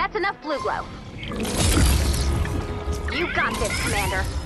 That's enough blue glow. You got this, Commander.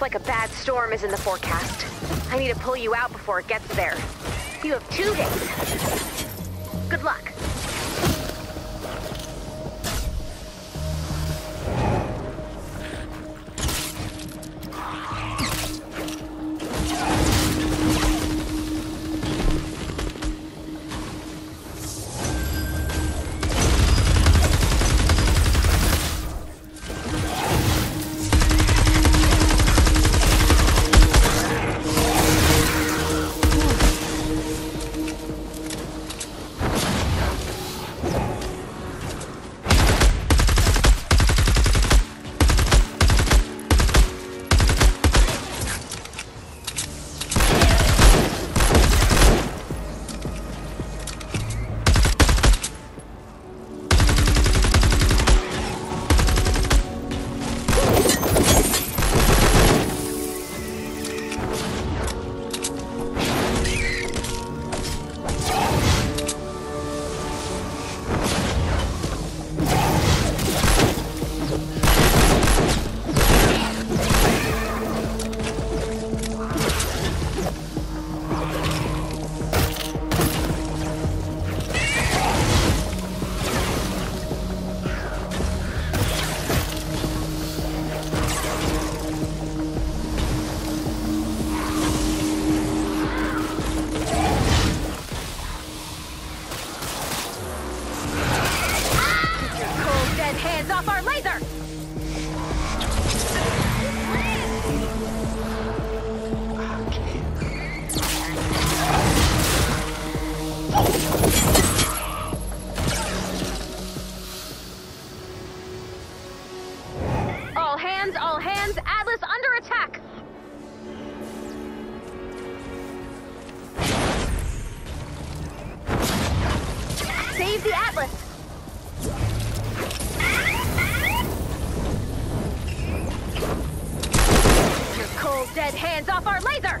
Like a bad storm is in the forecast. I need to pull you out before it gets there. You have two days. Good luck. Dead hands off our laser!